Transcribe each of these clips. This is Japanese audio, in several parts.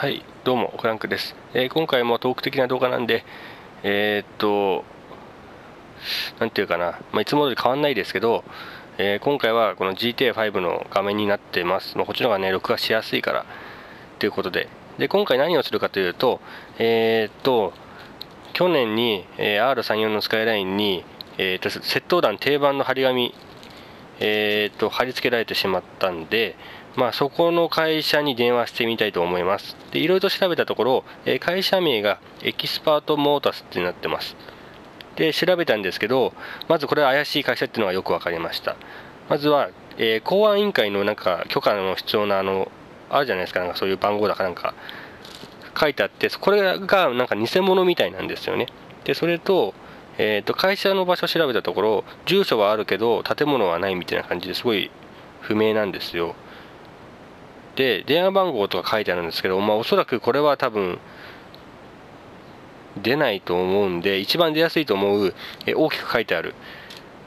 はい、どうも、フランクです。えー今回もトーク的な動画なんで、えーっと、なんていうかな、まあ、いつも通り変わんないですけど、えー今回はこの GTA5 の画面になってます。まあ、こっちの方がね、録画しやすいから、ということで。で、今回何をするかというと、えっと、去年に、え R34 のスカイラインに、えっと、窃盗団定番の張り紙、えー、と貼り付けられてしまったんで、まあ、そこの会社に電話してみたいと思います。でいろいろと調べたところ、え会社名がエキスパートモータスってなってます。で調べたんですけどまずこれは怪しい会社っていうのがよく分かりました。まずは、えー公安委員会のなんか許可の必要なあのあるじゃないですか。なんかそういう番号だかなんか書いてあってこれがなんか偽物みたいなんですよね。でそれと,、えーと会社の場所調べたところ住所はあるけど建物はないみたいな感じですごい不明なんですよ。で電話番号とか書いてあるんですけど、まあ、おそらくこれは多分出ないと思うんで一番出やすいと思う、え大きく書いてある。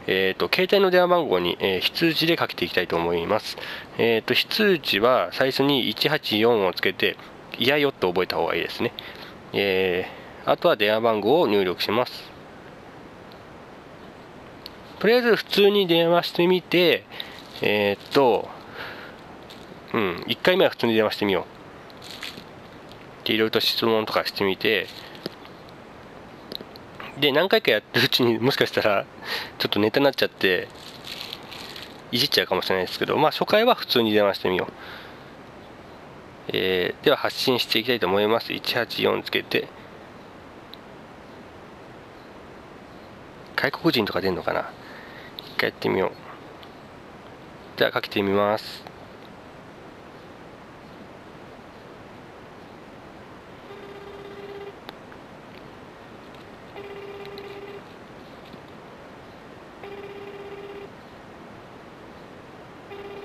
えー、と携帯の電話番号に、えー非通知でかけていきたいと思います、えー、と非通知は最初に184をつけていやよって覚えた方がいいですね、えーあとは電話番号を入力します。とりあえず普通に電話してみてえーっとうん。1回目は普通に電話してみよう。でいろいろと質問とかしてみて。で何回かやってるうちにもしかしたらちょっとネタになっちゃっていじっちゃうかもしれないですけど。まあ初回は普通に電話してみよう。えーでは発信していきたいと思います。184つけて。外国人とか出るのかな？一回やってみよう。じゃあかけてみます。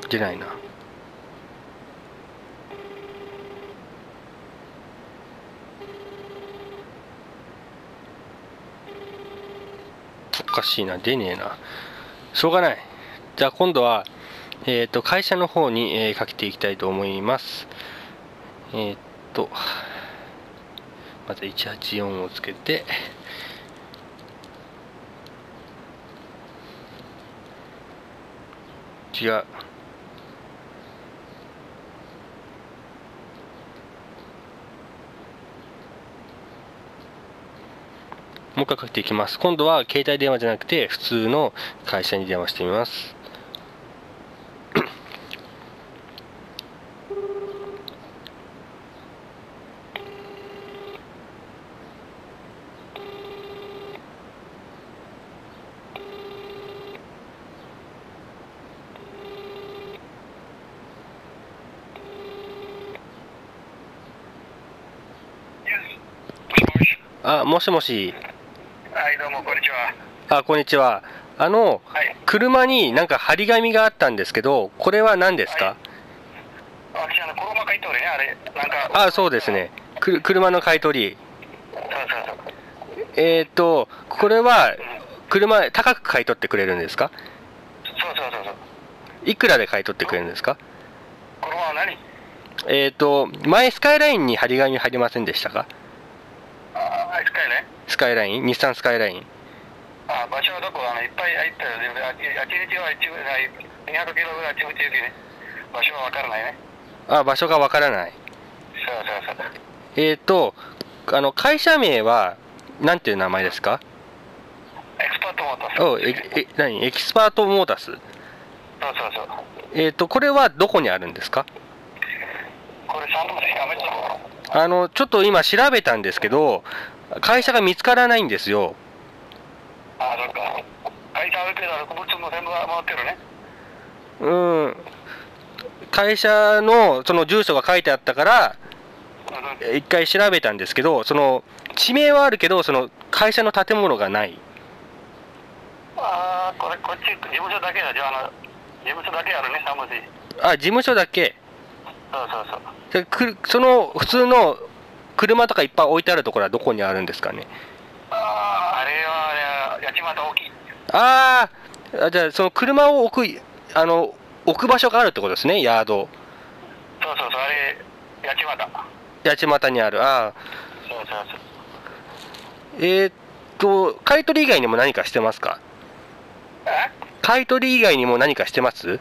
出ないな。おかしいな。出ねえな。しょうがない。じゃあ今度はえっ、と会社の方に、えーかけていきたいと思います。えっ、とまず184をつけて違う。もう一回かけていきます。今度は携帯電話じゃなくて普通の会社に電話してみます。あもしもし、どうも、こんにちは。あこんにちはあのはい。車になんか張り紙があったんですけどこれは何ですか、私、あの、車買い取りね、あれ、なんか。あそうです。ねく車の買い取りそうそうそう。えっ、とこれは車高く買い取ってくれるんですか？そうそうそうそう。いくらで買い取ってくれるんですか？車は何？えっ、と前スカイラインに張り紙貼りませんでしたか？ああ、スカイね。スカイライン？日産スカイライン？あ場所はどこ？あの、いっぱい入ったよ。であっちあっちには一部ない200キロぐらいちぶちぶきね。場所はわからないね。あ場所がわからないそうそうそう。えっ、とあの会社名は何ていう名前ですか？エクスパートモータース。おええ何？エキスパートモータス？そうそうそう。えっ、とこれはどこにあるんですか？これ、サンドシやめた。あのちょっと今調べたんですけど会社が見つからないんですよあそっか。会社あるけど、物の全部が回ってるね。うん会社のその住所が書いてあったから。一回調べたんですけどその地名はあるけどその会社の建物がないああ、これ、こっち、事務所だけだ。じゃあ、あの、事務所だけあるね、サムシ。あ事務所だけそうそうそう。でくその普通の車とかいっぱい置いてあるところはどこにあるんですかね？ああ、あれは、や八幡大きい。あーあじゃあその車を置くあの置く場所があるってことですねヤード。そうそうそう、あれ、八幡。八街にある。ああそうそうそう。えーっと買い取り以外にも何かしてますか？え？買い取り以外にも何かしてます？やっ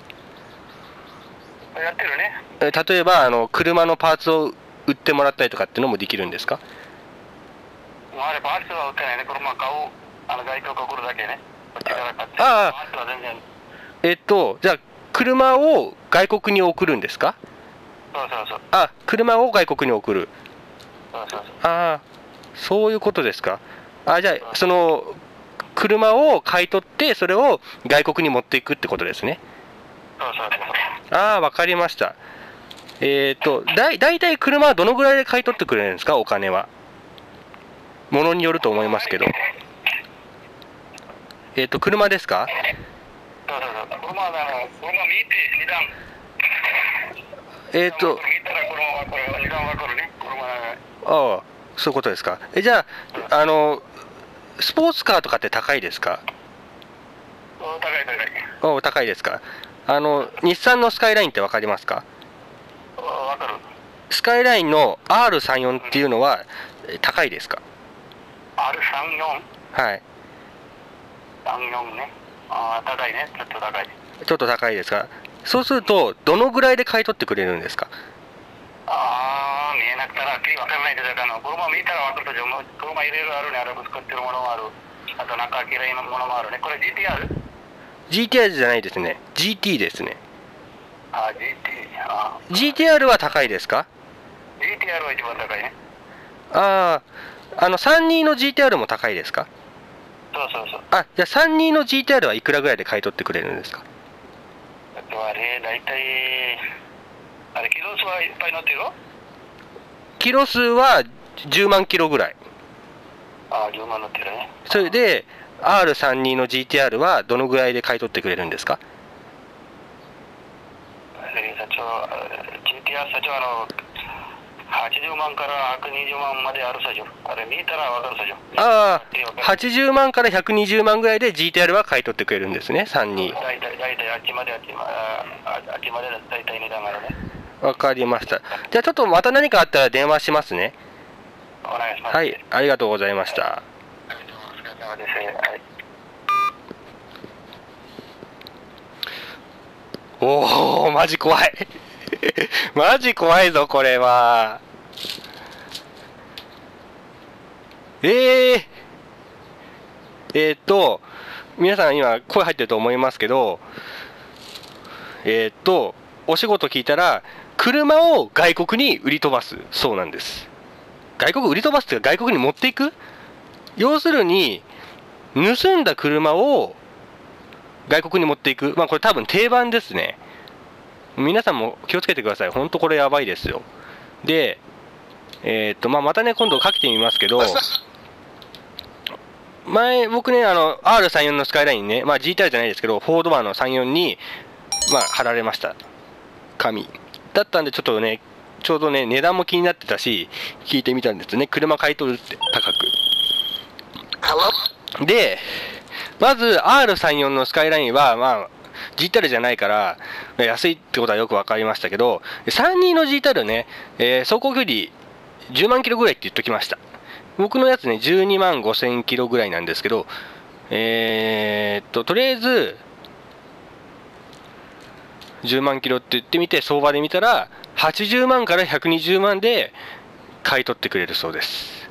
てるね。え例えばあの車のパーツを売ってもらったりとかっていうのもできるんですか？あれパーツは売ってないね。車買うあの外国送るだけね。こっちから買ってああ。パーツは全然。えっとじゃあ車を外国に送るんですか？そうそうそう。あ車を外国に送る。そうそうそう。ああそういうことですか。あじゃあその車を買い取ってそれを外国に持っていくってことですね。そうそうそう。ああわかりましたえっ、とだい大体車はどのぐらいで買い取ってくれるんですか？お金は。ものによると思いますけど。えっ、と車ですか？えっ、と見たら車はこれ値段わかるね車はああそういうことですか。えじゃああのスポーツカーとかって高いですか？お高い高い。お高いですか。あの日産のスカイラインって分かりますか？スカイラインの R34 っていうのはえ高いですか？R34 はい。34ね。ああ高いね。ちょっと高い。ちょっと高いですか？そうするとどのぐらいで買い取ってくれるんですか？ああ見えなくたらはっきりわかんないです。あの車見たらわかるとじゃ車いろいろあるね。あれ作ってるものもある。あとなんか綺麗なものもあるね。これ GTR? GTR じゃないですね。GT ですね。あ GT あ GTR は高いですか？GTR は一番高いね。あああの32の GTR も高いですか？そうそうそう。あじゃあ32の GTR はいくらぐらいで買い取ってくれるんですか？あとあれ大体あれキロ数はいっぱい乗ってるよ。キロ数は10万キロぐらい。ああ10万乗ってるね。それで R32 の GTR はどのぐらいで買い取ってくれるんですか？えー社長あ GTR 社長あの80万から120万まである社長あれ見たらわかる社長ああいいわかる。80万から120万ぐらいで GTR は買い取ってくれるんですね32大体大体あっちまであっちまあああっちまでだ大体値段があるね。わかりました。じゃあちょっとまた何かあったら電話しますね。お願いします。はいありがとうございました。お疲れ様です。はい。おおマジ怖い。マジ怖いぞこれはえー、えー、っと皆さん今声入ってると思いますけどえー、っとお仕事聞いたら車を外国に売り飛ばす。そうなんです。外国売り飛ばすっていうか外国に持っていく？要するに盗んだ車を外国に持っていく。まあこれ多分定番ですね。皆さんも気をつけてください。本当これやばいですよ。でえーっとまあまたね今度かけてみますけど。前僕ねあの R34 のスカイラインねまあ GTR じゃないですけどフォードバーの34にまあ貼られました。紙。だったんでちょっとねちょうどね値段も気になってたし聞いてみたんですね。車買い取るって高く。でまず R34 のスカイラインはまあ GTR じゃないから安いってことはよく分かりましたけど32の GTR ね、えー走行距離10万キロぐらいって言っときました僕のやつね12万5000キロぐらいなんですけどえーっととりあえず10万キロって言ってみて相場で見たら80万から120万で買い取ってくれるそうです。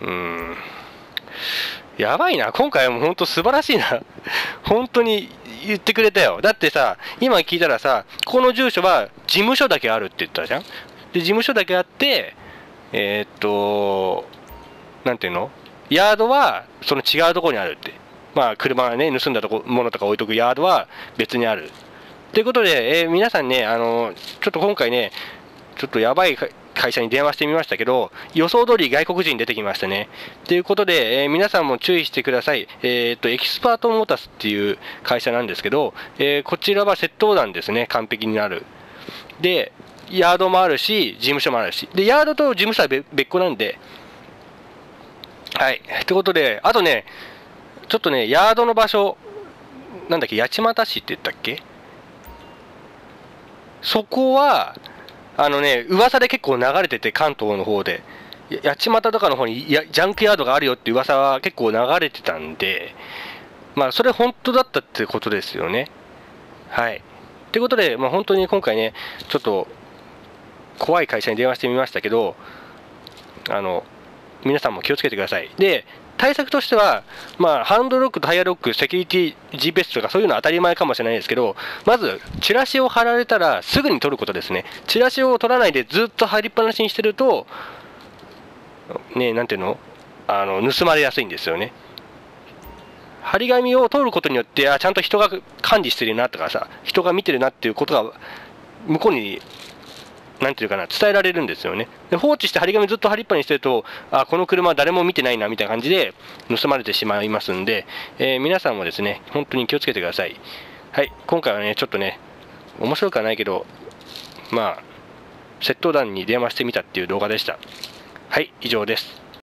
うーん。やばいな。今回はもう本当素晴らしいな。本当に言ってくれたよ。だってさ今聞いたらさこの住所は事務所だけあるって言ったじゃん。で事務所だけあってえーっとなんていうの？ヤードはその違うところにあるって。まあ車がね盗んだとこものとか置いとく。ヤードは別にある。ということで、えー皆さんねあのちょっと今回ねちょっとやばい会社に電話してみましたけど予想通り外国人出てきましたね。ということで、えー皆さんも注意してください。えーっとエキスパートモータスっていう会社なんですけど、えこちらは窃盗団ですね。完璧になる。でヤードもあるし事務所もあるし。でヤードと事務所は別個なんではいということであとねちょっとねヤードの場所なんだっけ八街市って言ったっけ？そこはあのね、噂で結構流れてて、関東の方で。八街とかの方にやジャンクヤードがあるよって噂は結構流れてたんで、まあ、それ本当だったってことですよね。はい。ということで、まあ、本当に今回ね、ちょっと怖い会社に電話してみましたけど、あの、皆さんも気をつけてください。で、対策としては、まあ、ハンドロックと、タイヤロック、セキュリティ、GPS とかそういうのは当たり前かもしれないですけど、まず、チラシを貼られたらすぐに取ることですね。チラシを取らないでずっと貼りっぱなしにしてると、ね、なんていうの？あの盗まれやすいんですよね。張り紙を通ることによってあちゃんと人が管理してるなとかさ人が見てるなっていうことが向こうになんていうかな伝えられるんですよね。で放置して張り紙ずっと張りっぱにしてるとあこの車誰も見てないなみたいな感じで盗まれてしまいますんで、えー、皆さんもですね本当に気をつけてください。はい今回はねちょっとね面白くはないけどまあ窃盗団に電話してみたっていう動画でした。はい以上です。